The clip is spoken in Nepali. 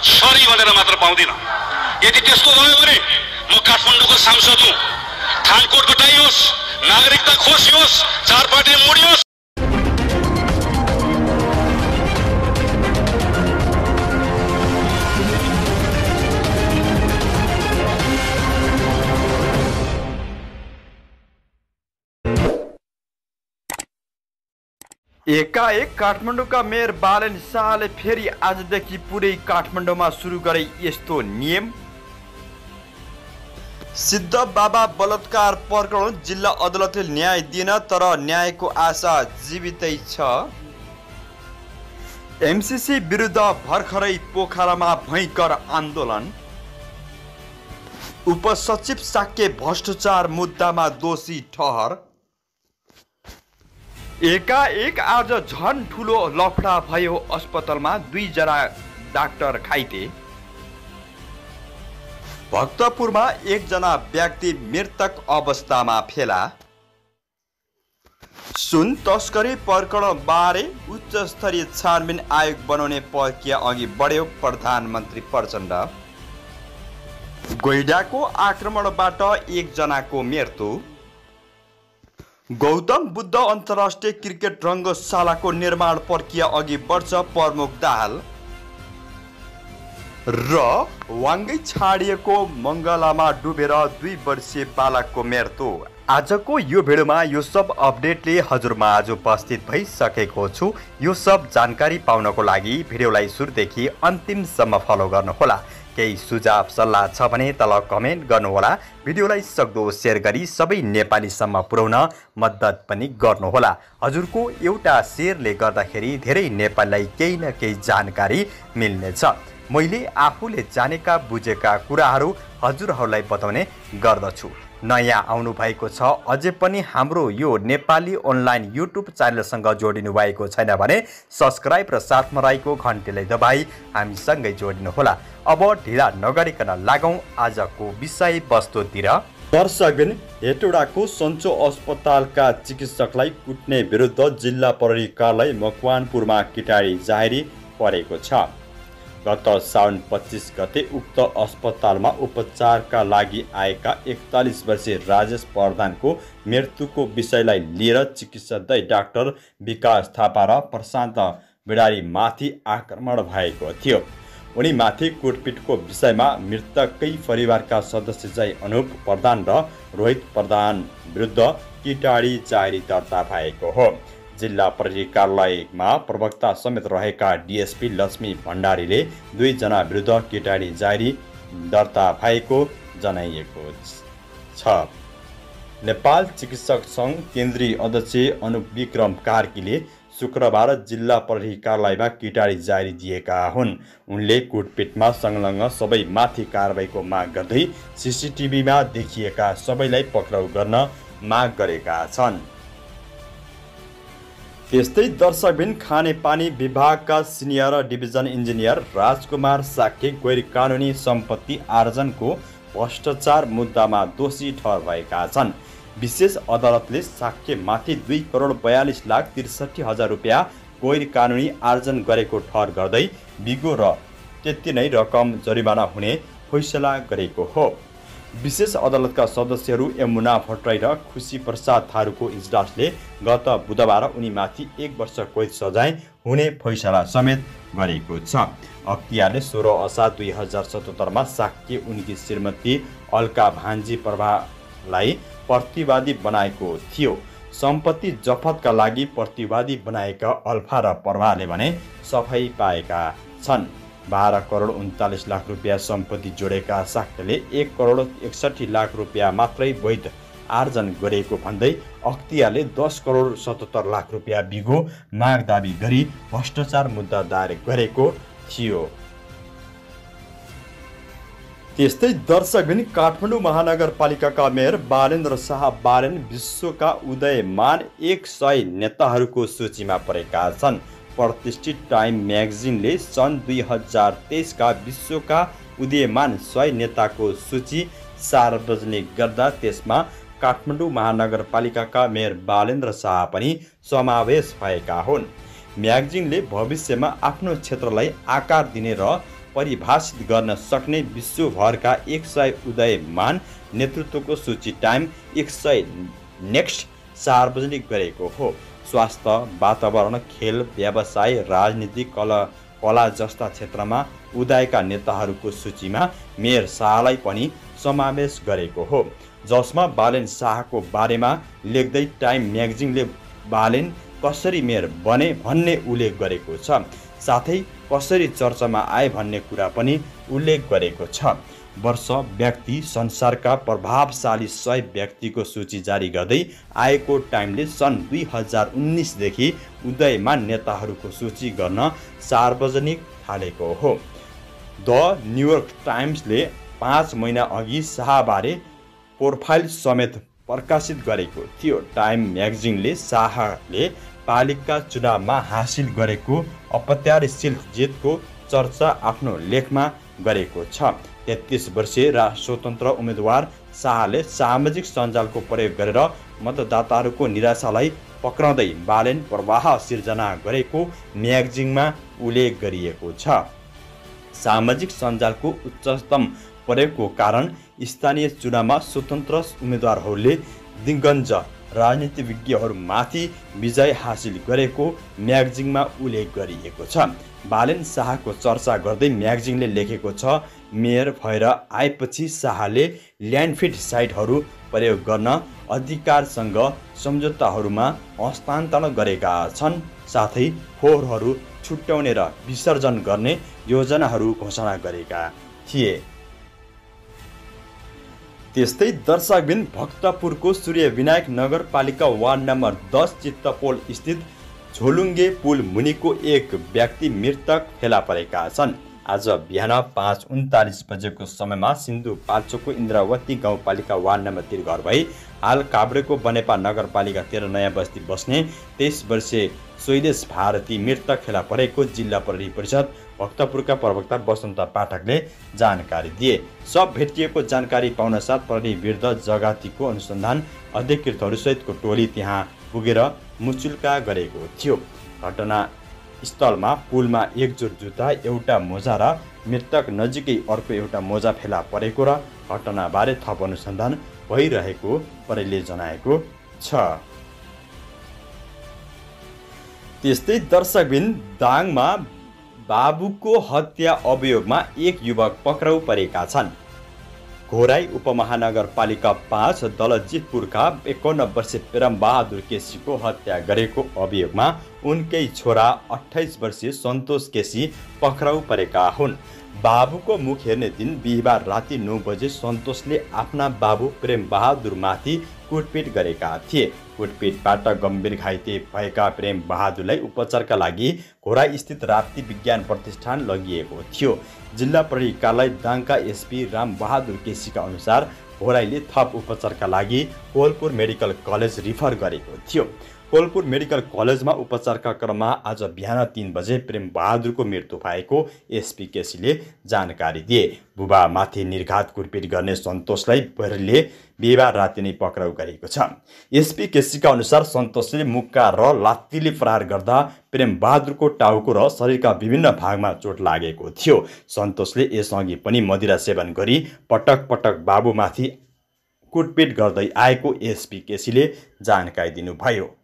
सरी भनेर मात्र पाउँदिनँ। यदि त्यस्तो भयो भने म काठमाडौँको सांसद हुँ। थानकोट घटाइयोस् नागरिकता खोसियोस् चार पार्टी मुडियोस्। एकाएक काठमाडौँका मेयर बालन शाहले फेरि आजदेखि पुरै काठमाडौँमा सुरु गरे यस्तो नियम? सिद्ध बाबा बलात्कार प्रकरण जिल्ला अदालतले न्याय दिएन तर न्यायको आशा जीवितै छ। एमसिसी विरुद्ध भर्खरै पोखरामा भयङ्कर आन्दोलन। उपसचिव साक्य भ्रष्टाचार मुद्दामा दोषी ठहर। एकाएक आज झन ठुलो लफडा भयो अस्पतालमा दुईजना डाक्टर घाइते। भक्तपुरमा एकजना व्यक्ति मृतक अवस्थामा फेला। सुन तस्करी प्रकरण बारे उच्च स्तरीय छानबिन आयोग बनाउने प्रक्रिया अघि बढ्यो प्रधानमन्त्री प्रचण्ड। गोइडाको आक्रमणबाट एकजनाको मृत्यु। गौतम बुद्ध अन्तर्राष्ट्रिय क्रिकेट रङ्गशालाको निर्माण प्रक्रिया अघि बढ्छ प्रमुख दाहाल। र वाङ्गै छाडिएको मङ्गलामा डुबेर दुई वर्षीय बालकको मृत्यु। आजको यो भिडियोमा यो सब अपडेटले हजुरमा आज उपस्थित भइसकेको छु। यो सब जानकारी पाउनको लागि भिडियोलाई सुरुदेखि अन्तिमसम्म फलो गर्नुहोला। केही सुझाव सल्लाह छ भने तल कमेन्ट गर्नुहोला। भिडियोलाई सक्दो सेयर गरी सबै नेपालीसम्म पुर्याउन मद्दत पनि गर्नुहोला। हजुरको एउटा सेयरले गर्दाखेरि धेरै नेपालीलाई केही न केही जानकारी मिल्नेछ। मैले आफूले जानेका बुझेका कुराहरू हजुरहरूलाई बताउने गर्दछु। नयाँ आउनु भएको छ। अझै पनि हाम्रो यो नेपाली अनलाइन युट्युब च्यानलसँग जोडिनु भएको छैन भने सब्सक्राइब र साथमा रहेको घन्टीलाई दबाई हामीसँगै जोडिनुहोला। अब ढिला नगरिकन लागौँ आजको विषय वस्तुतिर दर्शकबिन हेटौडाको सन्चो अस्पतालका चिकित्सकलाई कुट्ने विरुद्ध जिल्ला प्रहरी कार्यालय मकवानपुरमा किटारी जाहेरी परेको छ। गत साउन पच्चिस गते उक्त अस्पतालमा उपचारका लागि आएका एकतालिस वर्षीय राजेश प्रधानको मृत्युको विषयलाई लिएर चिकित्सक डाक्टर विकास थापा र प्रशान्त बिडारीमाथि आक्रमण भएको थियो। उनीमाथि कुटपिटको विषयमा मृतकै परिवारका सदस्य जय अनुप प्रधान र रोहित प्रधान विरुद्ध किटाडी जारी दर्ता भएको हो। जिल्ला प्रहरी कार्यालयमा प्रवक्ता समेत रहेका डिएसपी लक्ष्मी भण्डारीले दुईजना विरुद्ध केटाडी जारी दर्ता भएको जनाइएको छ। नेपाल चिकित्सक सङ्घ केन्द्रीय अध्यक्ष अनुप विक्रम कार्कीले शुक्रबार जिल्ला प्रहरी कार्यालयमा किटाडी जारी दिएका हुन्। उनले कुटपिटमा संलग्न सबै माथि कारवाहीको माग गर्दै सिसिटिभीमा देखिएका सबैलाई पक्राउ गर्न माग गरेका छन्। त्यस्तै दर्शकबिन खानेपानी विभागका senior division engineer Rajkumar Shakya गैर कानुनी सम्पत्ति आर्जनको भ्रष्टाचार मुद्दामा दोषी ठहर भएका छन्। विशेष अदालतले साक्यमाथि दुई करोड बयालिस लाख त्रिसठी हजार रुपियाँ गैर कानुनी आर्जन गरेको ठहर गर्दै बिगो र त्यति नै रकम जरिमाना हुने फैसला गरेको हो। विशेष अदालतका सदस्यहरू यमुना भट्टराई र खुसी प्रसाद थारूको इजलासले गत बुधबार उनीमाथि एक वर्ष कैद सजाय हुने फैसला समेत गरेको छ। अख्तियारले सोह्र असार दुई हजार सतहत्तरमा साक्य उनकी श्रीमती अल्का भान्जी प्रभालाई प्रतिवादी बनाएको थियो। सम्पत्ति जफतका लागि प्रतिवादी बनाएका अल्फा र प्रभाले भने सफाइ पाएका छन्। बाह्र करोड उन्चालिस लाख रुपियाँ सम्पत्ति जोडेका साक्यले एक करोड एकसट्ठी लाख रुपियाँ मात्रै वैध आर्जन गरेको भन्दै अख्तियारले दस करोड सतहत्तर लाख रुपियाँ बिगो माग दावी गरी भ्रष्टाचार मुद्दा दायर गरेको थियो। त्यस्तै दर्शकबिन काठमाडौँ महानगरपालिकाका मेयर बालेन्द्र शाह बालेन विश्वका उदयमान एक सय नेताहरूको सूचीमा परेका छन्। प्रतिष्ठित टाइम म्यागजिनले सन् दुई हजार तेइसका विश्वका उदयमान सय नेताको सूची सार्वजनिक गर्दा त्यसमा काठमाडौँ महानगरपालिकाका मेयर बालेन्द्र शाह पनि समावेश भएका हुन्। म्यागजिनले भविष्यमा आफ्नो क्षेत्रलाई आकार दिने र परिभाषित गर्न सक्ने विश्वभरका एक सय उदयमान नेतृत्वको सूची टाइम एक सय नेक्स्ट सार्वजनिक गरेको हो। स्वास्थ्य वातावरण खेल व्यवसाय राजनीति कला कला जस्ता क्षेत्रमा उदायका नेताहरूको सूचीमा मेयर शाहलाई पनि समावेश गरेको हो। जसमा बालेन शाहको बारेमा लेख्दै टाइम म्यागजिनले बालेन कसरी मेयर बने भन्ने उल्लेख गरेको छ। साथै कसरी चर्चामा आए भन्ने कुरा पनि उल्लेख गरेको छ। वर्ष व्यक्ति संसारका प्रभावशाली सय व्यक्तिको सूची जारी गर्दै आएको टाइमले सन् दुई हजार उन्नाइसदेखि उदयमान नेताहरूको सूची गर्न सार्वजनिक थालेको हो। द न्युयोर्क टाइम्सले पाँच महिना अघि शाहबारे प्रोफाइल समेत प्रकाशित गरेको थियो। टाइम म्यागजिनले शाहले पालिका चुनावमा हासिल गरेको अप्रत्याशित जितको चर्चा आफ्नो लेखमा गरेको छ। तेत्तिस वर्षीय र स्वतन्त्र उम्मेदवार शाहले सामाजिक सञ्जालको प्रयोग गरेर मतदाताहरूको निराशालाई पक्राउँदै बालेन प्रवाह सिर्जना गरेको म्यागजिनमा उल्लेख गरिएको छ। सामाजिक सञ्जालको उच्चतम प्रयोगको कारण स्थानीय चुनावमा स्वतन्त्र उम्मेदवारहरूले दिग्गज राजनीतिज्ञहरूमाथि विजय हासिल गरेको म्यागजिनमा उल्लेख गरिएको छ। बालेन शाहको चर्चा गर्दै म्यागजिनले लेखेको छ मेयर भएर आएपछि शाहले ल्यान्डफिड साइटहरू प्रयोग गर्न अधिकारसँग सम्झौताहरूमा हस्तान्तरण गरेका छन्। साथै फोहोरहरू छुट्याउने र विसर्जन गर्ने योजनाहरू घोषणा गरेका थिए। त्यस्तै दर्शकबिन भक्तपुरको सूर्य विनायक नगरपालिका वार्ड नम्बर दस चित्तपोल स्थित झोलुङ्गे पुल मुनिको एक व्यक्ति मृतक फेला परेका छन्। आज बिहान पाँच उन्तालिस बजेको समयमा सिन्धुपाल्चोकको इन्द्रावती गाउँपालिका वार्ड नम्बर तिर घर भई हाल काभ्रेको बनेपा नगरपालिका तेह्र नयाँ बस्ती बस्ने तेइस वर्षीय शैलेश भारती मृतक फेला परेको जिल्ला प्रहरी परिषद भक्तपुरका प्रवक्ता वसन्त पाठकले जानकारी दिए। सब भेटिएको जानकारी पाउन साथ प्रहरी विरुद्ध जगातीको अनुसन्धान अधिकृतहरूसहितको टोली त्यहाँ पुगेर मुचुल्का गरेको थियो। घटनास्थलमा पुलमा एक जोर जुत्ता एउटा मोजा र मृतक नजिकै अर्को एउटा मोजा फेला परेको र घटनाबारे थप अनुसन्धान भइरहेको प्रहरीले जनाएको छ। त्यस्तै दर्शकबिन दाङमा बाबुको हत्या अभियोगमा एक युवक पक्राउ परेका छन्। घोराई उपमहानगरपालिका पाँच दलजितपुरका एकाउन्न वर्षीय प्रेमबहादुर केसीको हत्या गरेको अभियोगमा उनकै छोरा अठाइस वर्षीय सन्तोष केसी पक्राउ परेका हुन्। बाबुको मुख हेर्ने दिन बिहिबार राति नौ बजे सन्तोषले आफ्ना बाबु प्रेम बहादुरमाथि कुटपिट गरेका थिए। कुटपिटबाट गम्भीर घाइते भएका प्रेम बहादुरलाई उपचारका लागि घोरा स्थित राप्ती विज्ञान प्रतिष्ठान लगिएको थियो। जिल्ला प्रहरी कार्यालय दाङका एसपी रामबहादुर केसीका अनुसार घोराईले थप उपचारका लागि कोलपुर मेडिकल कलेज रिफर गरेको थियो। कोलपुर मेडिकल कलेजमा उपचारका क्रममा आज बिहान तिन बजे प्रेम बहादुरको मृत्यु भएको एसपी केसीले जानकारी दिए। बुबामाथि निर्घात कुटपिट गर्ने सन्तोषलाई प्रहरीले बिहिबार राति नै पक्राउ गरेको छ। एसपी केसीका अनुसार सन्तोषले मुक्का र लात्तीले प्रहार गर्दा प्रेम बहादुरको टाउको र शरीरका विभिन्न भागमा चोट लागेको थियो। सन्तोषले यसअघि पनि मदिरा सेवन गरी पटक पटक बाबुमाथि कुटपिट गर्दै आएको एसपी केसीले जानकारी दिनुभयो।